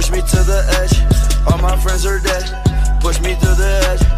Push me to the edge. All my friends are dead. Push me to the edge.